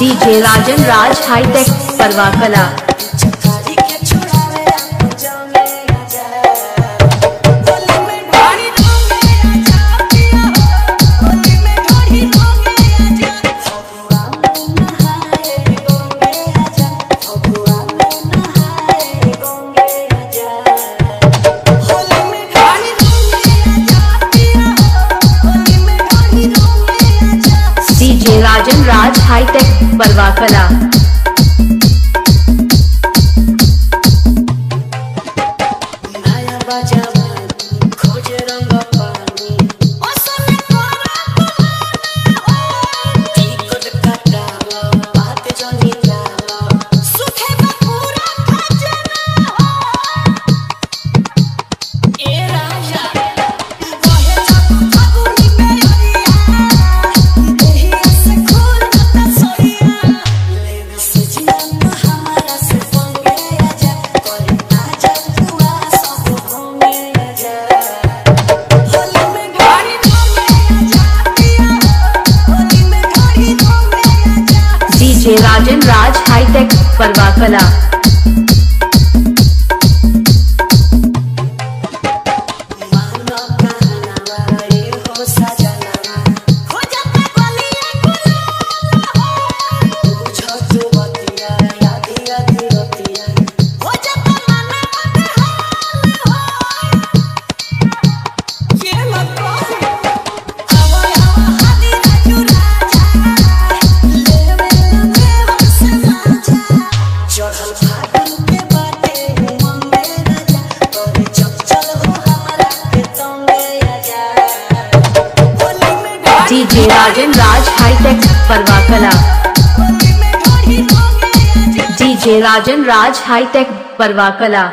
DJ Rajan Raj hi tech परवा कला DJ Rajan Raj hi tech बलवा कला। बाजा राज हाईटेक परवा कला डीजे राजन राज हाईटेक परवा कला डीजे राजन राज हाईटेक परवा कला